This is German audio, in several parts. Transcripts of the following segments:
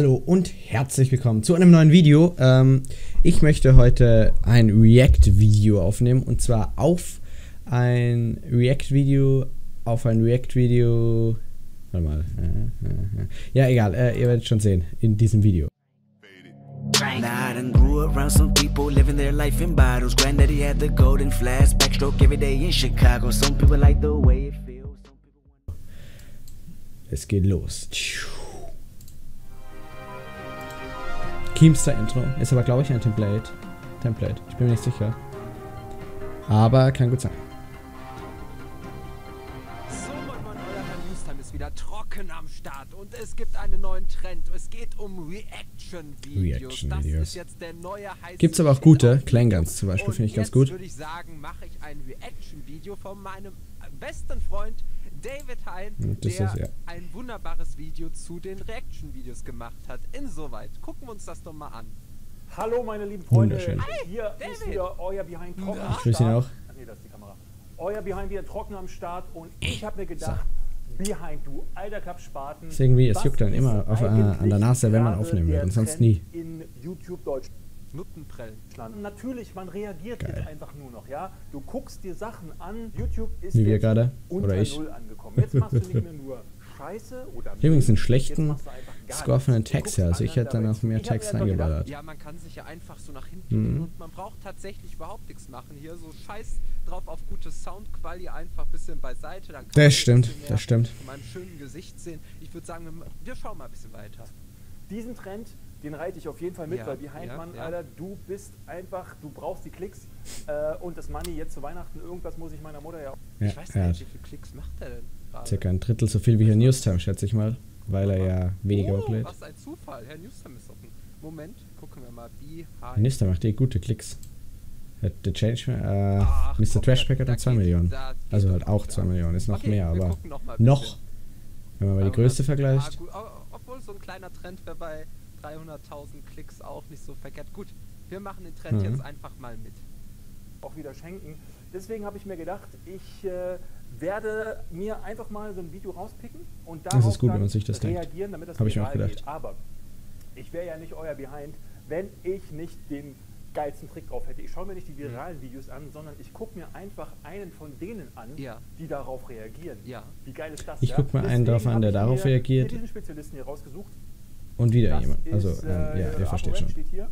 hallo und herzlich willkommen zu einem neuen Video. Ähm, ich möchte heute ein React-Video aufnehmen und zwar auf ein React-Video, auf ein React-Video. Warte mal. Äh, äh, äh. Ja, egal, äh, ihr werdet schon sehen in diesem Video. Nah, I done grew around some people living their life in bottles. Granddaddy had the golden flash, backstroke every day in Chicago. Some people like the way it feels. Es geht los. Keemstar Intro. Ist aber, glaube ich, ein Template. Template. Ich bin mir nicht sicher. Aber kann gut sein. So, Mann, Mann, euer Newstime ist wieder trocken am Start und es gibt einen neuen Trend. Es geht um Reaction-Videos. Reaction-Videos. Das ist jetzt der neue heiße Gibt's aber auch gute. auf Klangans zum Beispiel finde ich ganz gut. würde ich sagen, mache ich ein Reaction-Video von meinem besten Freund David Hein, das der ist, ja. ein wunderbares Video zu den Reaction-Videos gemacht hat. Insoweit, gucken wir uns das doch mal an. Hallo meine lieben Freunde, Wunderschön. hier David. ist wieder euer Behind trocken am Start. auch. Ach nee, das ist die Kamera. Euer Behind wieder trocken am Start und ich habe mir gedacht, Behind, du alter Klappspaten. Ist irgendwie- es juckt dann immer auf, äh, an der Nase, wenn man aufnehmen will und sonst nie. In YouTube Deutschland. Nuttenprellen. Natürlich, man reagiert Geil. jetzt einfach nur noch, ja. Du guckst dir Sachen an, YouTube ist Wie wir jetzt gerade. unter Oder ich. Null angekommen. Jetzt machst du nicht mehr nur Scheiße oder Hier übrigens einen schlechten Score von den Text her. Also ich hätte dann auch mehr dabei zu. Ich hab Text mir einfach gedacht, eingeballert. Ja, man kann sich ja einfach so nach hinten Mhm. und man braucht tatsächlich überhaupt nichts machen. Hier so scheiß drauf auf gute Soundquali einfach ein bisschen beiseite. Dann Das stimmt, das stimmt. Von meinem schönen Gesicht sehen. Ich würde sagen, wir, wir schauen mal ein bisschen weiter. diesen Trend, den reite ich auf jeden Fall mit, Ja, weil Behind ja, Man, ja. Alter, du bist einfach, du brauchst die Klicks äh, und das Money jetzt zu Weihnachten. Irgendwas muss ich meiner Mutter ja. Ja, ich weiß nicht, wie viele Klicks macht er denn gerade? circa ein Drittel so viel wie hier Newstime, schätze ich mal. Weil er ja weniger oh, hochlädt. was ein Zufall. Herr Newstime ist offen. Moment, gucken wir mal. Behind. Newstime macht eh gute Klicks. The Change, äh, Ach, Mr. komm, Trashpack hat da noch 2 geht- Millionen. Also halt auch nicht 2 ab. Millionen. Ist noch Okay, mehr, aber noch mal noch, wenn man mal die 300 Größe Ah, vergleicht. gut, o- obwohl so ein kleiner Trend wäre bei 300.000 Klicks auch nicht so verkehrt. Gut, wir machen den Trend Mhm. jetzt einfach mal mit. auch wieder schenken. Deswegen habe ich mir gedacht, ich äh, werde mir einfach mal so ein Video rauspicken und Das darauf ist gut, wenn dann man sich das denkt. reagieren, damit das Hab ich mir viral auch gedacht. Geht. Aber ich wäre ja nicht euer Behind, wenn ich nicht den geilsten Trick drauf hätte. Ich schaue mir nicht die viralen Videos an, sondern ich gucke mir einfach einen von denen an, Ja. die darauf reagieren. Ja. Wie geil ist das? Ich ja? guck mal einen drauf an, der ich darauf mir reagiert. hier diesen Spezialisten hier rausgesucht. Und wieder Das jemand. Also, ist, ähm, äh, ja, ihr versteht schon. Steht hier.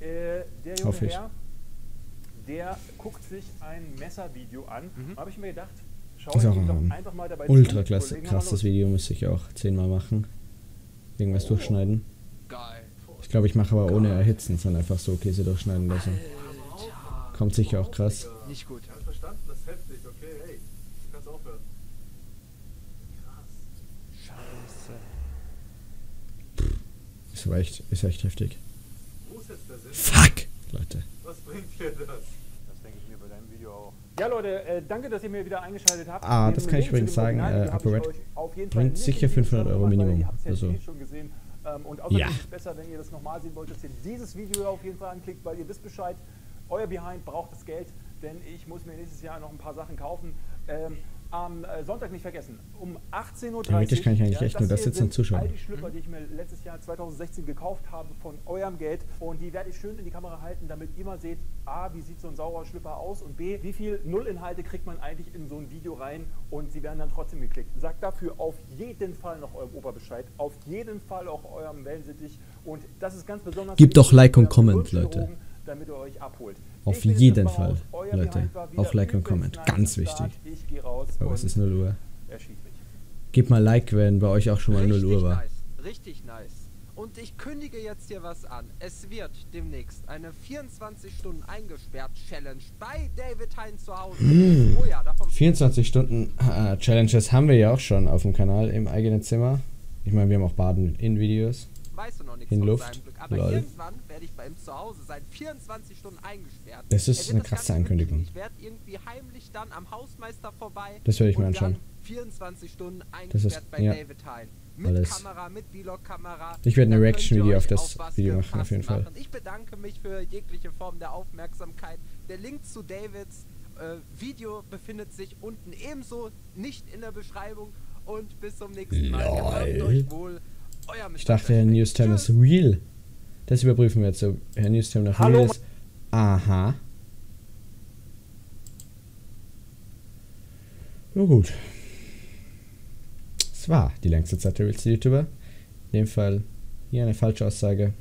Äh, der junge Hoffe ich. Herr, der guckt sich ein Messervideo an. Mhm. Da habe ich mir gedacht, schau Ist ich auch ihm ein doch einfach mal dabei Ultra zu. mal krasses. Video, müsste ich auch zehnmal machen. Irgendwas Oh. durchschneiden. Geil. Ich glaube, ich mache aber ohne erhitzen, sondern einfach so Käse durchschneiden lassen. Kommt sicher auch krass. Nicht gut. Verstanden, das ist heftig, okay, hey, du kannst aufhören. Scheiße. Ist aber echt, ist echt heftig. Wo ist jetzt der Sinn? Fuck! Leute. Was bringt dir das? Das denke ich mir bei deinem Video auch. Ja, Leute, äh, danke, dass ihr mir wieder eingeschaltet habt. Ah, das kann ich übrigens sagen, äh, auf jeden bringt sicher nicht in die 500 Euro Minimum. Also- eh schon gesehen. Ähm, und außerdem Ja. ist es besser, wenn ihr das nochmal sehen wollt, dass ihr dieses Video auf jeden Fall anklickt, weil ihr wisst Bescheid, euer Behind braucht das Geld, denn ich muss mir nächstes Jahr noch ein paar Sachen kaufen. Ähm, am äh, Sonntag nicht vergessen, um 18.30 Uhr. Theoretisch kann ich eigentlich echt nur das sitzen und zuschauen. All die Schlüpper, die ich mir letztes Jahr 2016 gekauft habe von eurem Geld und die werde ich schön in die Kamera halten, damit ihr mal seht, A, wie sieht so ein saurer Schlüpper aus und B, wie viel Nullinhalte kriegt man eigentlich in so ein Video rein und sie werden dann trotzdem geklickt. Sagt dafür auf jeden Fall noch eurem Opa Bescheid, auf jeden Fall auch eurem Wellensittich und das ist ganz besonders Gebt doch Like und Comment, Leute. Damit ihr euch abholt. Auf jeden Fall, euer Leute. Auch Like und Comment. Ganz wichtig. Ich gehe raus Aber es ist 0 Uhr. er. Gebt mal Like, wenn bei euch auch schon mal 0 Richtig Uhr war. nice. Richtig nice. Und ich kündige jetzt hier was an. Es wird demnächst eine 24 Stunden eingesperrt Challenge bei David Hein zu Hause. Hm. Oh ja, davon 24 Stunden äh, Challenges haben wir ja auch schon auf dem Kanal im eigenen Zimmer. Ich meine, wir haben auch Baden in Videos. Weißt du noch nichts In von Luft. seinem Glück. Aber Lol. irgendwann werde ich bei ihm zu Hause sein. 24 Stunden eingesperrt. Das ist eine krasse Ankündigung. Ich werde irgendwie heimlich dann am Hausmeister vorbei. Das werde ich mir anschauen. Dann 24 Stunden Das eingesperrt ist- bei ja. David Hein. Mit Alles. Kamera, mit Vlog-Kamera. Ich werde eine Reaction-Video auf das Video machen, auf jeden Fall. machen. Ich bedanke mich für jegliche Form der Aufmerksamkeit. Der Link zu Davids äh, Video befindet sich unten ebenso nicht in der Beschreibung. Und bis zum nächsten Mal. Gehabt euch wohl. Ich dachte, Herr. Newstime ist real. Das überprüfen wir jetzt, ob Herr Newstime noch Hallo, real ist. Aha. Na gut. Es war die längste Zeit der realste YouTuber. In dem Fall hier eine falsche Aussage.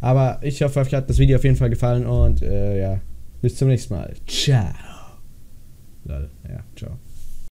Aber ich hoffe, euch hat das Video auf jeden Fall gefallen und äh, ja, bis zum nächsten Mal. Ciao. Lol, ja, ciao.